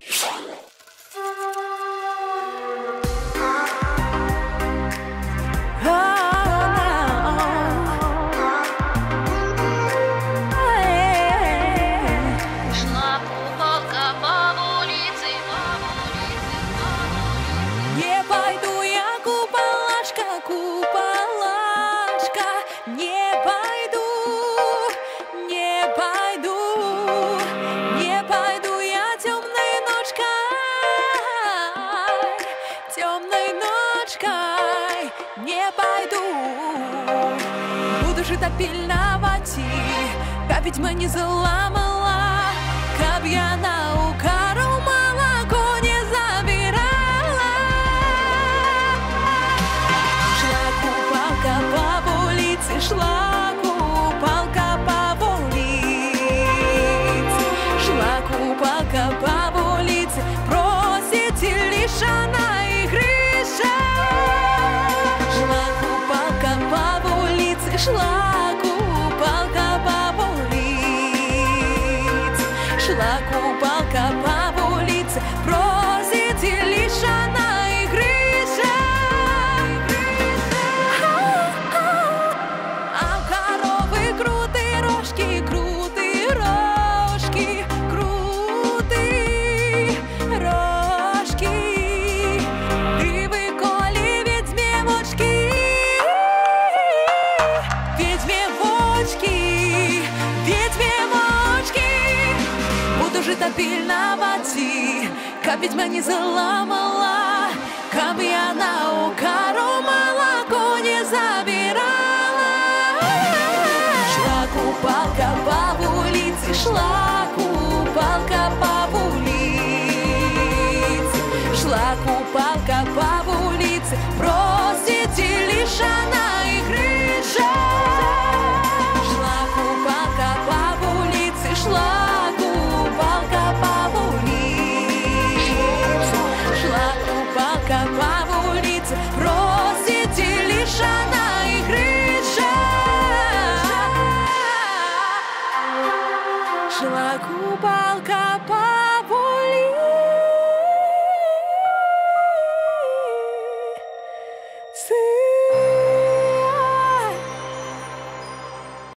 Шла не пойду. Буду жити пильновать, как ведь мы не заламала, как я на улице, просит лишь она и Гриша. А коровы крутые рожки, крутые рожки, крутые рожки. Ты выколи ведьме мочки, ведьме мочки, ведьме мочки. Буду пильновать, а ведьма не заламала, заломала камня на укору, молоко не забирала. Шла купалка по улице, шла купалка по улице. Шла купалка по боли Сын